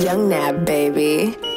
Young Nab, baby.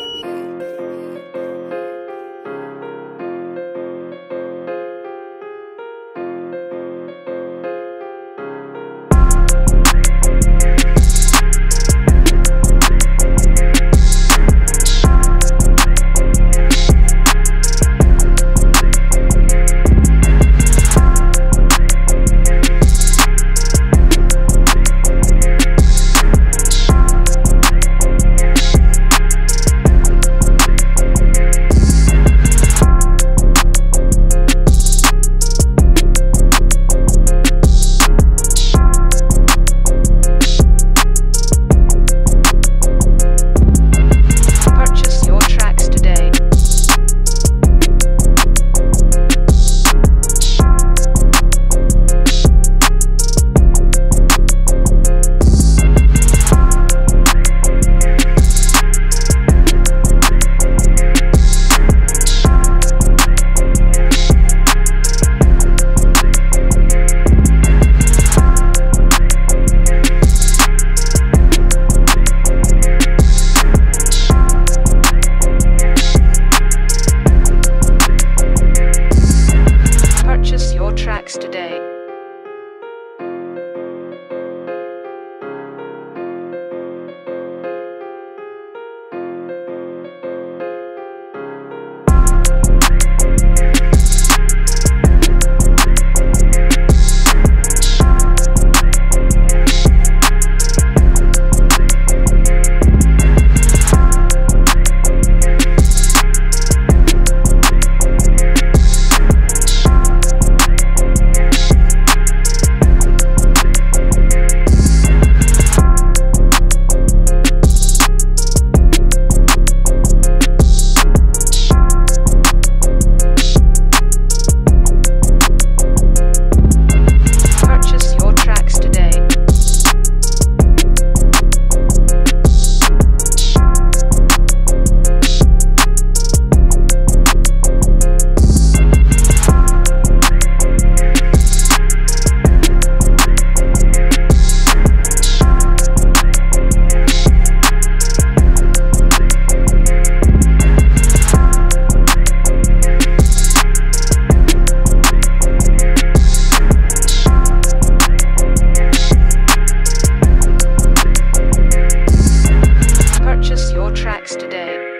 today.